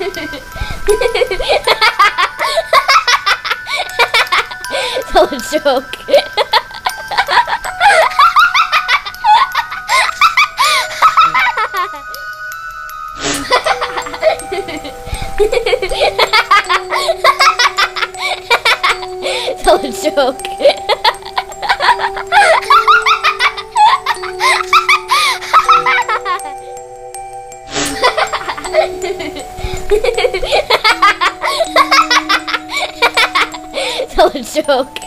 Tell a joke. Tell a joke. Tell a joke.